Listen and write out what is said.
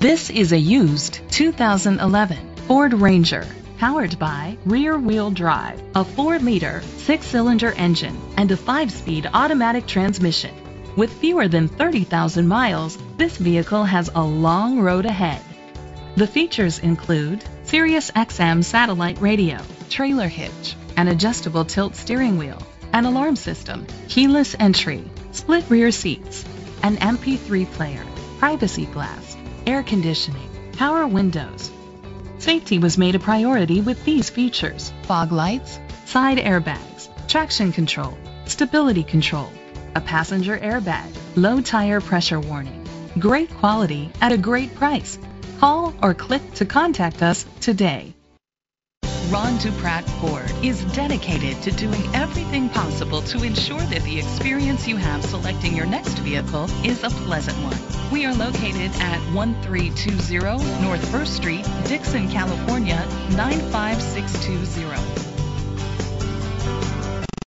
This is a used 2011 Ford Ranger powered by rear wheel drive, a 4 liter, 6 cylinder engine, and a 5 speed automatic transmission. With fewer than 30,000 miles, this vehicle has a long road ahead. The features include Sirius XM satellite radio, trailer hitch, an adjustable tilt steering wheel, an alarm system, keyless entry, split rear seats, an MP3 player, privacy glass, air conditioning, power windows. Safety was made a priority with these features. Fog lights, side airbags, traction control, stability control, a passenger airbag, low tire pressure warning. Great quality at a great price. Call or click to contact us today. Ron DuPratt Ford is dedicated to doing everything possible to ensure that the experience you have selecting your next vehicle is a pleasant one. We are located at 1320 North 1st Street, Dixon, California 95620.